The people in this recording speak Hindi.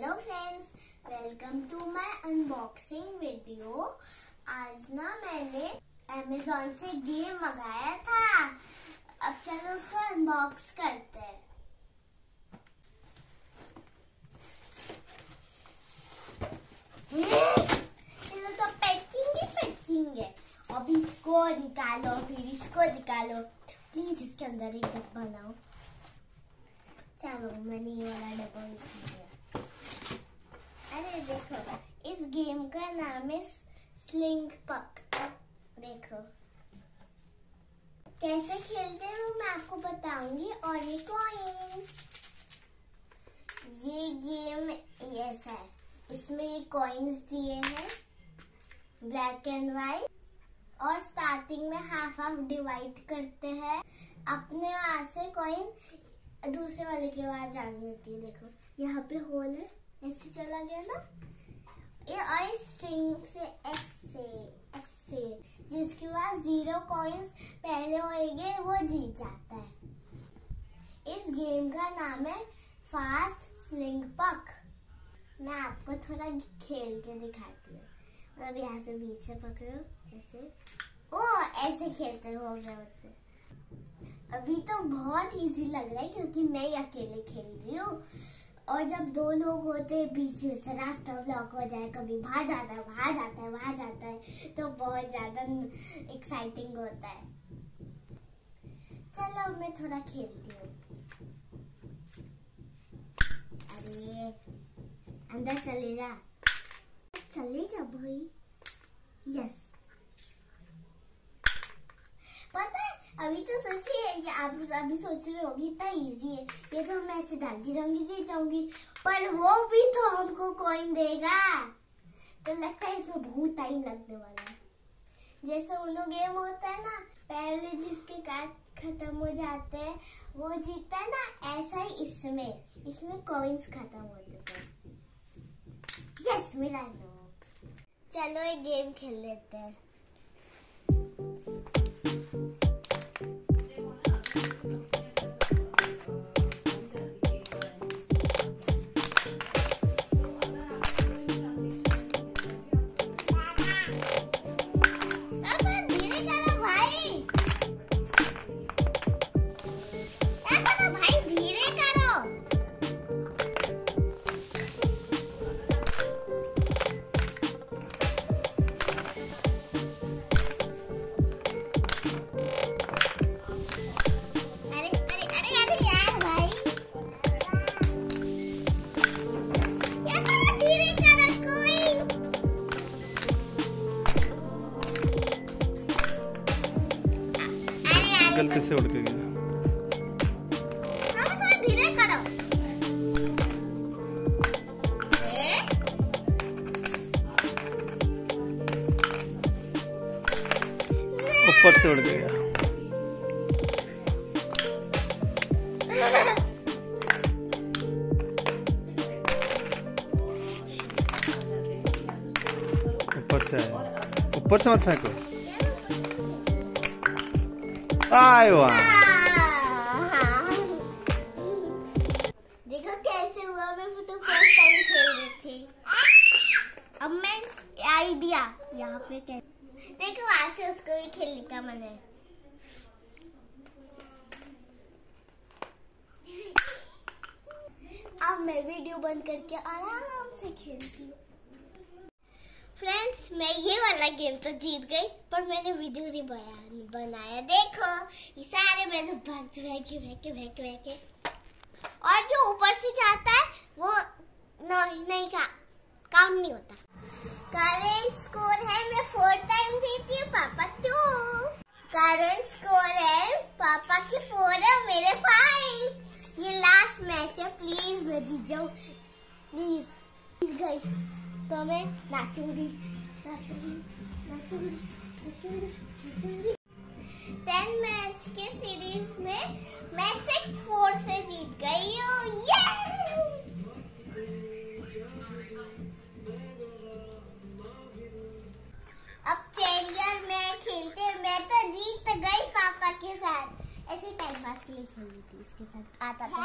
Hello friends welcome to my unboxing video आज ना मैंने अमेजोन से गेम मंगाया था। अब चलो उसको अनबॉक्स करते हैं। चलो तो इसको निकालो, फिर इसको निकालो। प्लीज़ इसके अंदर एक डब्बा बनाओ। चलो, मैंने ये वाला डब्बा उठा लिया अरे देखो इस गेम का नाम है स्लिंग पक देखो। कैसे खेलते हैं वो मैं आपको बताऊँगी। और ये कॉइन ये गेम ऐसा है। इसमें ये कॉइन्स दिए हैं। ब्लैक एंड व्हाइट और स्टार्टिंग में हाफ़ हाफ़ डिवाइड करते हैं। अपने वहाँ से कॉइन दूसरे वाले के वहाँ जानी होती है। देखो, यहाँ पे होल है। ऐसे चला गया ना? ये और स्ट्रिंग से ऐसे ऐसे। जिसके पास ज़ीरो कॉइन्स पहले होएँगे, वो जीत जाता है। इस गेम का नाम है फास्ट स्लिंग पक मैं आपको थोड़ा खेल के दिखाती हूँ। मतलब यहाँ से बीच से पकड़ो, ऐसे। ओ, ऐसे खेलते हो गए मुझसे अभी तो बहुत इजी लग रहा है, क्योंकि मैं अकेले खेल रही हूँ। और जब दो लोग होते हैं, बीच में से रास्ता ब्लॉक हो जाए, कभी बाहर जाता है बाहर जाता है, वहाँ जाता है तो बहुत ज़्यादा एक्साइटिंग होता है। चलो मैं थोड़ा खेलती हूँ। अरे, अंदर चले जा। चले जा भाई। यस पता है अभी तो सोचिए, ये आप अभी सोच रहे होगी, इतना इजी है। ये तो मैं ऐसे डालती जाऊँगी जीत जाऊँगी। पर वो भी तो हमको कॉइन देगा। तो लगता है इसमें बहुत टाइम लगने वाला है। जैसे उनो गेम होता है ना, पहले जिसके कार्ड खत्म हो जाते हैं, वो जीतता है ना, ऐसा ही इसमें। इसमें कॉइन्स खत्म हो जाते हैं। यस मेरा चलो, एक गेम खेल लेते हैं। गलती से उड़ के गया? ऊपर से उड़ गया। ऊपर से आया। ऊपर से मत फेंको। आए देखो कैसे हुआ, मैं तो फ़र्स्ट टाइम खेल रही थी। अब मैं आइडिया यहाँ पे कैसे देखो वहाँ से उसको भी खेलने का मन अब मैं वीडियो बंद करके आराम से खेलती हूँ। फ्रेंड्स मैं ये वाला गेम तो जीत गई, पर मैंने वीडियो नहीं बनाया। देखो, ये सारे मैंने भाग फेंके फेंके फेंके फेंके और जो ऊपर से जाता है, वो नहीं नहीं का काम नहीं होता। करेंट स्कोर है, मैं फोर टाइम जीती हूँ, पापा टू करेंट स्कोर है, पापा की फोर है, मेरे फाइव ये लास्ट मैच है प्लीज़ मैं जीत जाऊँ। प्लीज़ गई तो मैं नाचूँगी नाचूँगी नाचूँगी नाचूँगी नाचूँगी टेन मैच के सीरीज़ में मैं सिक्स फोर से जीत गई हूँ। अब चैरियर में खेलते मैं तो जीत गई पापा के साथ। ऐसे टाइम पास के लिए खेल रही थी इसके साथ आता था